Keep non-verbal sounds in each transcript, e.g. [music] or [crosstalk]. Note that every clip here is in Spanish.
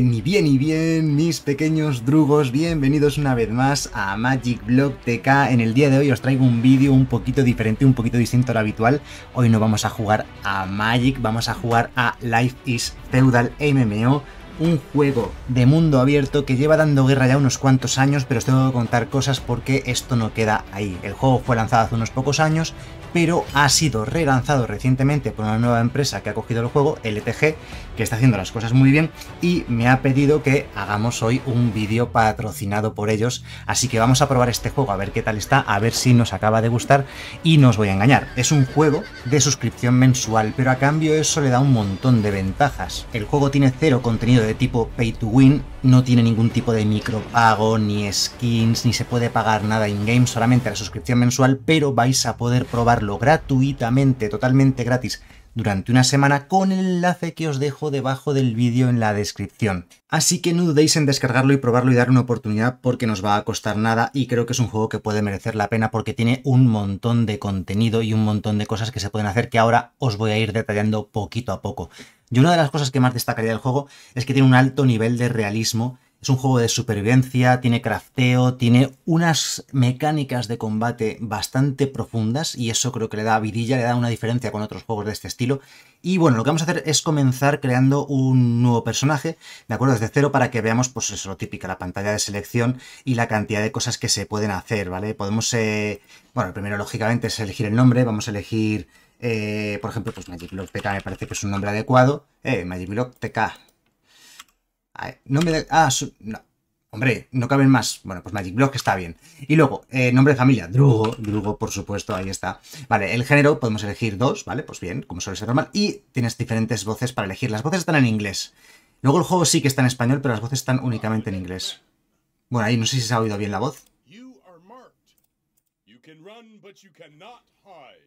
Y bien, y bien, mis pequeños drugos, bienvenidos una vez más a Magic Block TK. En el día de hoy os traigo un vídeo un poquito diferente, un poquito distinto a lo habitual. Hoy no vamos a jugar a Magic, vamos a jugar a Life is Feudal MMO un juego de mundo abierto que lleva dando guerra ya unos cuantos años, pero os tengo que contar cosas porque esto no queda ahí. El juego fue lanzado hace unos pocos años, pero ha sido relanzado recientemente por una nueva empresa que ha cogido el juego, LTG, que está haciendo las cosas muy bien y me ha pedido que hagamos hoy un vídeo patrocinado por ellos, así que vamos a probar este juego a ver qué tal está, a ver si nos acaba de gustar y no os voy a engañar, es un juego de suscripción mensual, pero a cambio eso le da un montón de ventajas. El juego tiene cero contenido de tipo pay to win, no tiene ningún tipo de micropago, ni skins, ni se puede pagar nada in-game, solamente la suscripción mensual, pero vais a poder probarlo gratuitamente, totalmente gratis, durante una semana con el enlace que os dejo debajo del vídeo en la descripción. Así que no dudéis en descargarlo y probarlo y darle una oportunidad porque nos va a costar nada y creo que es un juego que puede merecer la pena porque tiene un montón de contenido y un montón de cosas que se pueden hacer que ahora os voy a ir detallando poquito a poco. Y una de las cosas que más destacaría del juego es que tiene un alto nivel de realismo. Es un juego de supervivencia, tiene crafteo, tiene unas mecánicas de combate bastante profundas y eso creo que le da vidilla, le da una diferencia con otros juegos de este estilo. Y bueno, lo que vamos a hacer es comenzar creando un nuevo personaje, ¿de acuerdo? Desde cero para que veamos, pues eso, lo típico, la pantalla de selección y la cantidad de cosas que se pueden hacer, ¿vale? Podemos, eh... bueno, primero lógicamente es elegir el nombre, vamos a elegir eh, por ejemplo, pues Magic TK me parece que es un nombre adecuado. Eh, Magic TK. no me Ah, no. Hombre, no caben más. Bueno, pues Magic Block está bien. Y luego, eh, nombre de familia, Drugo. Drugo, por supuesto, ahí está. Vale, el género podemos elegir dos, ¿vale? Pues bien, como suele ser normal. Y tienes diferentes voces para elegir. Las voces están en inglés. Luego el juego sí que está en español, pero las voces están únicamente en inglés. Bueno, ahí no sé si se ha oído bien la voz.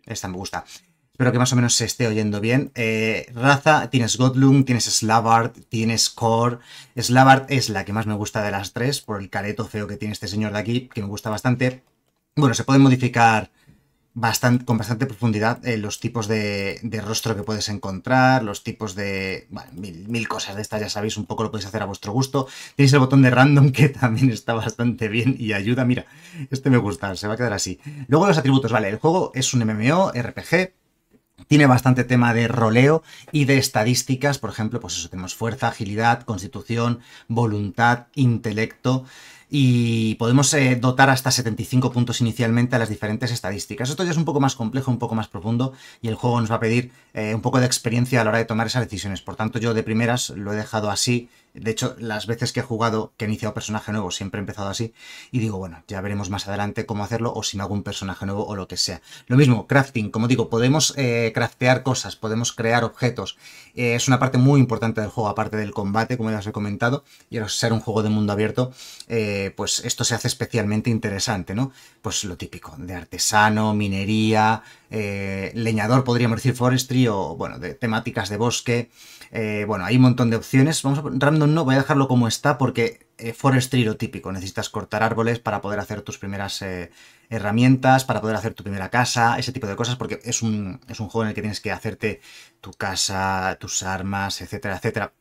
Esta me gusta. Espero que más o menos se esté oyendo bien. Eh, raza, tienes Godlung, tienes Slavard, tienes Core. Slavard es la que más me gusta de las tres, por el careto feo que tiene este señor de aquí, que me gusta bastante. Bueno, se pueden modificar bastante, con bastante profundidad eh, los tipos de, rostro que puedes encontrar, los tipos de... Bueno, mil, cosas de estas, ya sabéis, un poco lo podéis hacer a vuestro gusto. Tenéis el botón de random que [laughs] también está bastante bien y ayuda. Mira, este me gusta, se va a quedar así. Luego los atributos, vale, el juego es un MMO, RPG, tiene bastante tema de roleo y de estadísticas, por ejemplo, pues eso, tenemos fuerza, agilidad, constitución, voluntad, intelecto y podemos eh, dotar hasta 75 puntos inicialmente a las diferentes estadísticas. Esto ya es un poco más complejo, un poco más profundo y el juego nos va a pedir eh, un poco de experiencia a la hora de tomar esas decisiones. Por tanto, yo de primeras lo he dejado así de hecho, las veces que he jugado, que he iniciado personaje nuevo, siempre he empezado así. Y digo, bueno, ya veremos más adelante cómo hacerlo o si me hago un personaje nuevo o lo que sea. Lo mismo, crafting, como digo, podemos eh, craftear cosas, podemos crear objetos. Eh, es una parte muy importante del juego, aparte del combate, como ya os he comentado. Y al ser un juego de mundo abierto, eh, pues esto se hace especialmente interesante, ¿no? Pues lo típico, de artesano, minería, leñador, podríamos decir forestry, o bueno, de temáticas de bosque. bueno, hay un montón de opciones. Vamos a no, voy a dejarlo como está porque eh, forestry lo típico, necesitas cortar árboles para poder hacer tus primeras eh, herramientas, para poder hacer tu primera casa, ese tipo de cosas, porque es un, es un juego en el que tienes que hacerte tu casa, tus armas, etcétera, etcétera.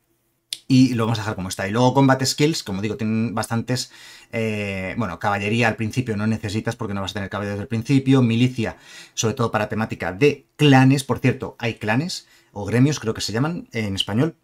Y lo vamos a dejar como está. Y luego Combat Skills, como digo, tienen bastantes... Eh, bueno, caballería al principio no necesitas porque no vas a tener caballeros desde el principio. Milicia, sobre todo para temática de clanes. Por cierto, hay clanes o gremios, creo que se llaman en español.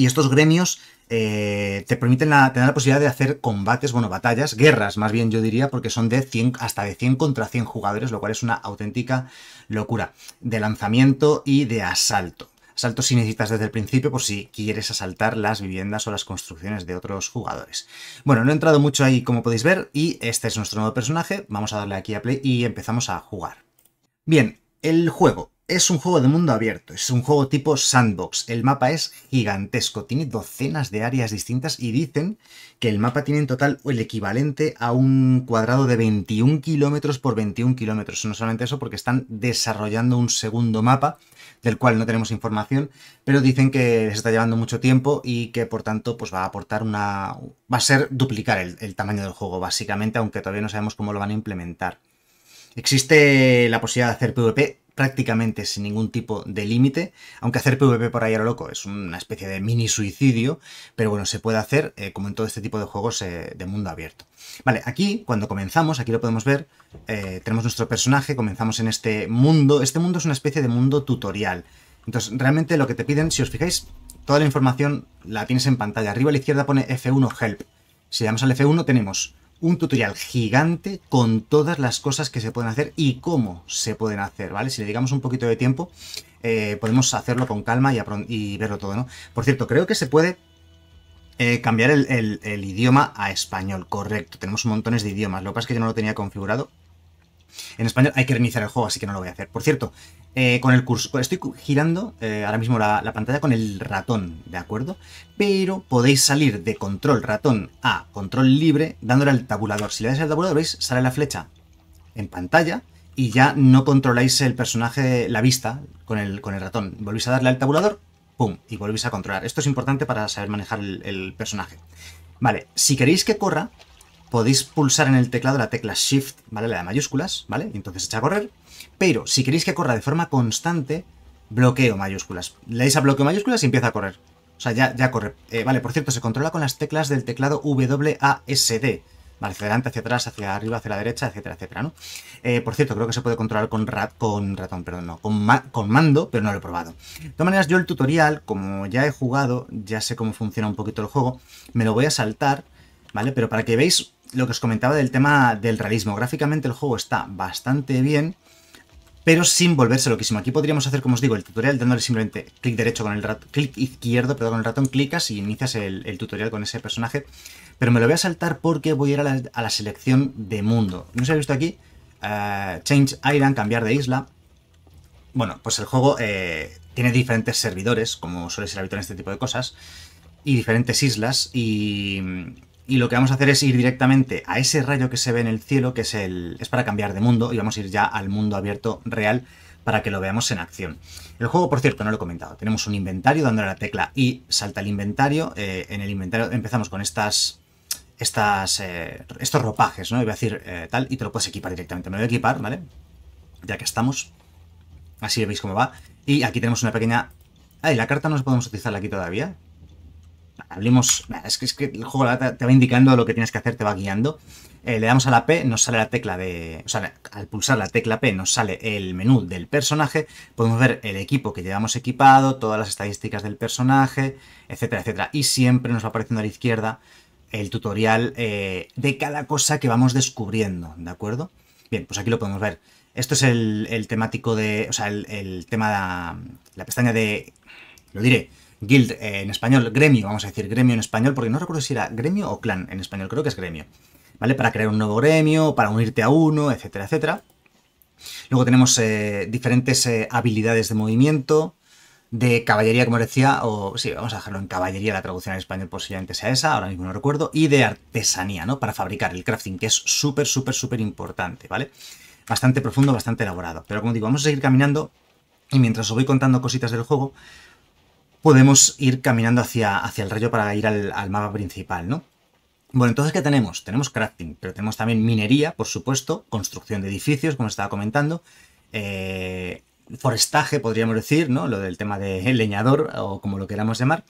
Y estos gremios eh, te permiten tener la posibilidad de hacer combates, bueno, batallas, guerras más bien yo diría, porque son de 100, hasta de 100 contra 100 jugadores, lo cual es una auténtica locura. De lanzamiento y de asalto. Asalto si necesitas desde el principio por si quieres asaltar las viviendas o las construcciones de otros jugadores. Bueno, no he entrado mucho ahí como podéis ver y este es nuestro nuevo personaje. Vamos a darle aquí a play y empezamos a jugar. Bien, el juego es un juego de mundo abierto, es un juego tipo sandbox. El mapa es gigantesco, tiene docenas de áreas distintas y dicen que el mapa tiene en total el equivalente a un cuadrado de 21 kilómetros por 21 kilómetros. No solamente eso, porque están desarrollando un segundo mapa del cual no tenemos información, pero dicen que les está llevando mucho tiempo y que por tanto pues va a aportar una... va a ser duplicar el, el tamaño del juego básicamente, aunque todavía no sabemos cómo lo van a implementar. Existe la posibilidad de hacer PvP prácticamente sin ningún tipo de límite, aunque hacer PvP por ahí a lo loco es una especie de mini suicidio, pero bueno, se puede hacer eh, como en todo este tipo de juegos eh, de mundo abierto. Vale, aquí cuando comenzamos, aquí lo podemos ver, eh, tenemos nuestro personaje, comenzamos en este mundo, este mundo es una especie de mundo tutorial. Entonces, realmente lo que te piden, si os fijáis, toda la información la tienes en pantalla. Arriba a la izquierda pone F1 Help. Si le damos al F1 tenemos un tutorial gigante con todas las cosas que se pueden hacer y cómo se pueden hacer, ¿vale? Si le digamos un poquito de tiempo, eh, podemos hacerlo con calma y, verlo todo, ¿no? Por cierto, creo que se puede eh, cambiar el, el, idioma a español, correcto. Tenemos montones de idiomas, lo que pasa es que yo no lo tenía configurado. En español hay que reiniciar el juego, así que no lo voy a hacer. Por cierto, eh, con el curso, estoy girando eh, ahora mismo la, pantalla con el ratón, ¿de acuerdo? Pero podéis salir de control ratón a control libre dándole al tabulador. Si le dais al tabulador, veis, sale la flecha en pantalla y ya no controláis el personaje, la vista con el, con el ratón. Volvéis a darle al tabulador, ¡pum! Y volvéis a controlar. Esto es importante para saber manejar el personaje. Vale, si queréis que corra, podéis pulsar en el teclado la tecla Shift, ¿vale? La de mayúsculas, ¿vale? Y entonces echa a correr. Pero si queréis que corra de forma constante, bloqueo mayúsculas. Le dais a bloqueo mayúsculas y empieza a correr. O sea, ya, ya corre. Eh, vale, por cierto, se controla con las teclas del teclado WASD. Vale, hacia adelante, hacia atrás, hacia arriba, hacia la derecha, etcétera, etcétera, ¿no? Eh, por cierto, creo que se puede controlar con, rat, con ratón, perdón, no, con, con, mando, pero no lo he probado. De todas maneras, yo el tutorial, como ya he jugado, ya sé cómo funciona un poquito el juego, me lo voy a saltar, ¿vale? Pero para que veáis lo que os comentaba del tema del realismo, gráficamente el juego está bastante bien, pero sin volverse loquísimo. Aquí podríamos hacer, como os digo, el tutorial dándole simplemente clic derecho con el ratón, clic izquierdo, perdón, con el ratón, clicas y inicias el, tutorial con ese personaje. Pero me lo voy a saltar porque voy a ir a la, selección de mundo. ¿No se ha visto aquí? Eh, change Island, cambiar de isla. Bueno, pues el juego eh, tiene diferentes servidores, como suele ser habitual en este tipo de cosas, y diferentes islas, y y lo que vamos a hacer es ir directamente a ese rayo que se ve en el cielo, que es, el, es para cambiar de mundo, y vamos a ir ya al mundo abierto real para que lo veamos en acción. El juego, por cierto, no lo he comentado, tenemos un inventario dándole la tecla y salta el inventario. Eh, en el inventario empezamos con estas, estas, eh, estos ropajes, ¿no? Iba a decir eh, tal, y te lo puedes equipar directamente. Me lo voy a equipar, ¿vale? Ya que estamos. Así veis cómo va. Y aquí tenemos una pequeña... Ay, la carta no podemos utilizarla aquí todavía. Hablemos, es que, es que el juego te, va indicando lo que tienes que hacer, te va guiando. Eh, le damos a la P, nos sale la tecla de... O sea, al pulsar la tecla P nos sale el menú del personaje. Podemos ver el equipo que llevamos equipado, todas las estadísticas del personaje, etcétera, etcétera. Y siempre nos va apareciendo a la izquierda el tutorial eh, de cada cosa que vamos descubriendo, ¿de acuerdo? Bien, pues aquí lo podemos ver. Esto es el, temático de... O sea, el, tema de la pestaña de... Lo diré guild eh, en español, gremio, vamos a decir gremio en español, porque no recuerdo si era gremio o clan en español, creo que es gremio, ¿vale? Para crear un nuevo gremio, para unirte a uno, etcétera, etcétera. Luego tenemos eh, diferentes eh, habilidades de movimiento, de caballería, como decía, o sí, vamos a dejarlo en caballería, la traducción en español posiblemente sea esa, ahora mismo no recuerdo, y de artesanía, ¿no? Para fabricar el crafting, que es súper, súper, súper importante, ¿vale? Bastante profundo, bastante elaborado. Pero como digo, vamos a seguir caminando y mientras os voy contando cositas del juego, podemos ir caminando hacia, hacia el rayo para ir al, mapa principal, ¿no? Bueno, entonces, ¿qué tenemos? Tenemos crafting, pero tenemos también minería, por supuesto, construcción de edificios, como estaba comentando, eh, forestaje, podríamos decir, ¿no? Lo del tema de [laughs] leñador, o como lo queramos llamar.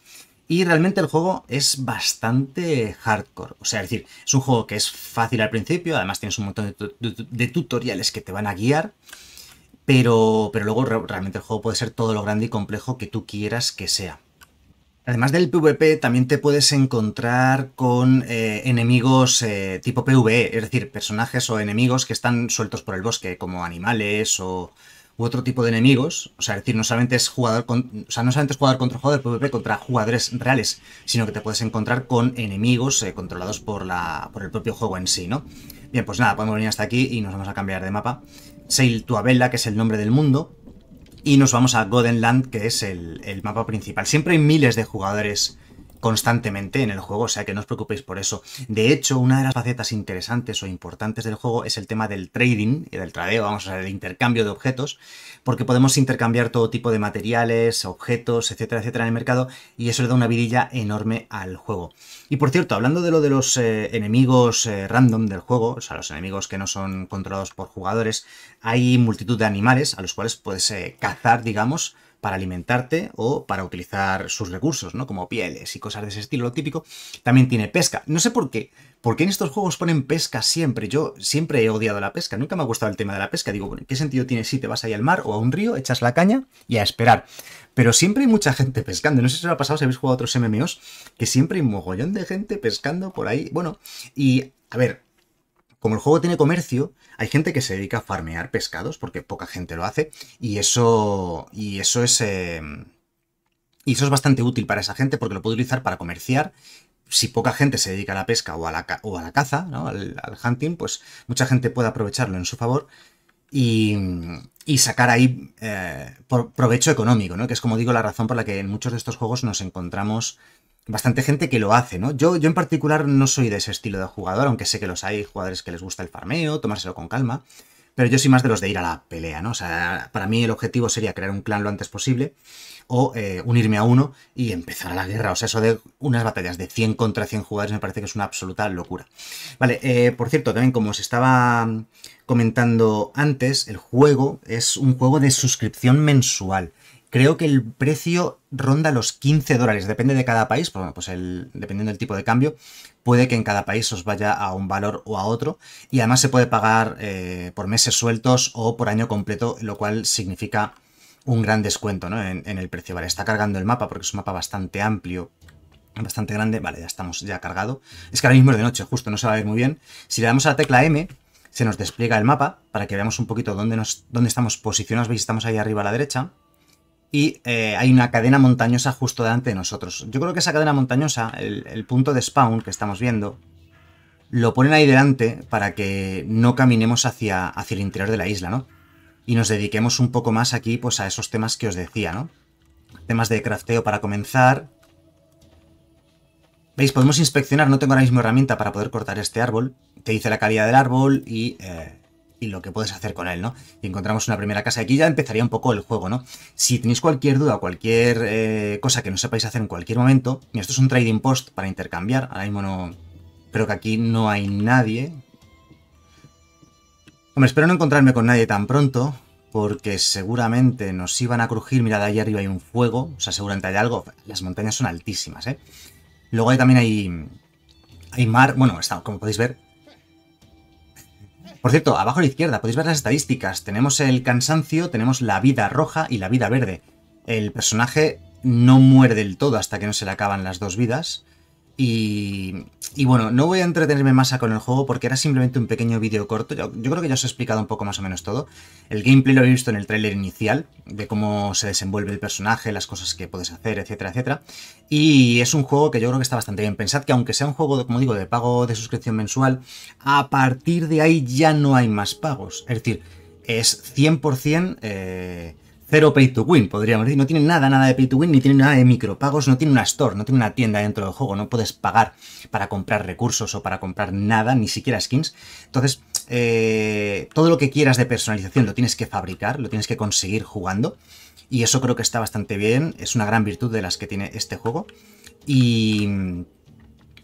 Y realmente el juego es bastante hardcore. O sea, es decir, es un juego que es fácil al principio, además tienes un montón de tutoriales que te van a guiar. Pero, pero luego realmente el juego puede ser todo lo grande y complejo que tú quieras que sea. Además del PvP, también te puedes encontrar con eh, enemigos eh, tipo PvE, es decir, personajes o enemigos que están sueltos por el bosque, como animales o u otro tipo de enemigos. O sea, decir, no solamente es jugador, o sea, no solamente es jugador contra jugador PvP contra jugadores reales, sino que te puedes encontrar con enemigos eh, controlados por, la, por el propio juego en sí, ¿no? Bien, pues nada, podemos venir hasta aquí y nos vamos a cambiar de mapa. Sail Tuabella, que es el nombre del mundo, y nos vamos a Godenland, que es el, mapa principal. Siempre hay miles de jugadores constantemente en el juego, o sea que no os preocupéis por eso. De hecho, una de las facetas interesantes o importantes del juego es el tema del trading y del tradeo, vamos a ver, el intercambio de objetos, porque podemos intercambiar todo tipo de materiales, objetos, etcétera, etcétera en el mercado y eso le da una vidilla enorme al juego. Y por cierto, hablando de lo de los eh, enemigos eh, random del juego, o sea, los enemigos que no son controlados por jugadores, hay multitud de animales a los cuales puedes eh, cazar, digamos, para alimentarte o para utilizar sus recursos, ¿no? Como pieles y cosas de ese estilo, lo típico. También tiene pesca. No sé por qué. ¿Por qué en estos juegos ponen pesca siempre? Yo siempre he odiado la pesca. Nunca me ha gustado el tema de la pesca. Digo, bueno, ¿qué sentido tiene si te vas ahí al mar o a un río, echas la caña y a esperar? Pero siempre hay mucha gente pescando. No sé si os ha pasado si habéis jugado a otros MMOs, que siempre hay un mogollón de gente pescando por ahí. Bueno, y a ver, como el juego tiene comercio, hay gente que se dedica a farmear pescados, porque poca gente lo hace, y eso, y eso es... Eh, y eso es bastante útil para esa gente porque lo puede utilizar para comerciar. Si poca gente se dedica a la pesca o a la, o a la caza, ¿no? al, hunting, pues mucha gente puede aprovecharlo en su favor y, y sacar ahí eh, por provecho económico, ¿no? que es como digo la razón por la que en muchos de estos juegos nos encontramos bastante gente que lo hace, ¿no? Yo, yo en particular no soy de ese estilo de jugador, aunque sé que los hay jugadores que les gusta el farmeo, tomárselo con calma, pero yo soy más de los de ir a la pelea, ¿no? O sea, para mí el objetivo sería crear un clan lo antes posible o eh, unirme a uno y empezar a la guerra. O sea, eso de unas batallas de 100 contra 100 jugadores me parece que es una absoluta locura. Vale, eh, por cierto, también como os estaba comentando antes, el juego es un juego de suscripción mensual. Creo que el precio ronda los 15 dólares, depende de cada país, pues el, dependiendo del tipo de cambio, puede que en cada país os vaya a un valor o a otro, y además se puede pagar eh, por meses sueltos o por año completo, lo cual significa un gran descuento en, el precio. Vale, está cargando el mapa porque es un mapa bastante amplio, bastante grande. Vale, ya estamos ya cargado. Es que ahora mismo es de noche, justo, no se va a ver muy bien. Si le damos a la tecla M, se nos despliega el mapa para que veamos un poquito dónde, nos, dónde estamos posicionados. Veis, estamos ahí arriba a la derecha y eh, hay una cadena montañosa justo delante de nosotros. Yo creo que esa cadena montañosa, el, punto de spawn que estamos viendo, lo ponen ahí delante para que no caminemos hacia, hacia el interior de la isla, ¿no? Y nos dediquemos un poco más aquí pues a esos temas que os decía, ¿no? Temas de crafteo para comenzar. ¿Veis? Podemos inspeccionar, no tengo ahora mismo herramienta para poder cortar este árbol. Te dice la calidad del árbol y eh, y lo que puedes hacer con él, ¿no? Y encontramos una primera casa. Aquí ya empezaría un poco el juego, ¿no? Si tenéis cualquier duda, cualquier eh, cosa que no sepáis hacer en cualquier momento, esto es un trading post para intercambiar, ahora mismo no... Creo que aquí no hay nadie. Hombre, espero no encontrarme con nadie tan pronto, porque seguramente nos iban a crujir. Mirad, ahí arriba hay un fuego, o sea, seguramente hay algo. Las montañas son altísimas, ¿eh? Luego ahí también hay... Hay mar, bueno, está, como podéis ver, por cierto, abajo a la izquierda podéis ver las estadísticas. Tenemos el cansancio, tenemos la vida roja y la vida verde. El personaje no muere del todo hasta que no se le acaban las dos vidas. Y, bueno, no voy a entretenerme más con el juego porque era simplemente un pequeño vídeo corto. Yo, creo que ya os he explicado un poco más o menos todo. El gameplay lo he visto en el tráiler inicial, de cómo se desenvuelve el personaje, las cosas que puedes hacer, etcétera, etcétera. Y es un juego que yo creo que está bastante bien. Pensad que aunque sea un juego, como digo, de pago de suscripción mensual, a partir de ahí ya no hay más pagos. Es decir, es 100% eh, cero pay to win, podríamos decir. No tiene nada, nada de pay to win, ni tiene nada de micropagos, no tiene una store, no tiene una tienda dentro del juego, no puedes pagar para comprar recursos o para comprar nada, ni siquiera skins. Entonces, eh, todo lo que quieras de personalización lo tienes que fabricar, lo tienes que conseguir jugando. Y eso creo que está bastante bien, es una gran virtud de las que tiene este juego. Y...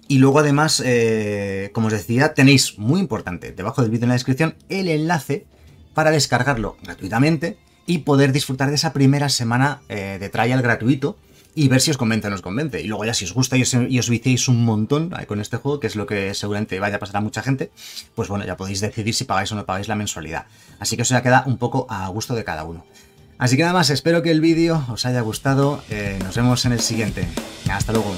Luego además, eh, como os decía, tenéis, muy importante, debajo del vídeo en la descripción, el enlace para descargarlo gratuitamente y poder disfrutar de esa primera semana eh, de trial gratuito y ver si os convence o no os convence. Y luego ya si os gusta y os, viciéis un montón con este juego, que es lo que seguramente vaya a pasar a mucha gente, pues bueno, ya podéis decidir si pagáis o no pagáis la mensualidad. Así que eso ya queda un poco a gusto de cada uno. Así que nada más, espero que el vídeo os haya gustado. Eh, nos vemos en el siguiente. Hasta luego.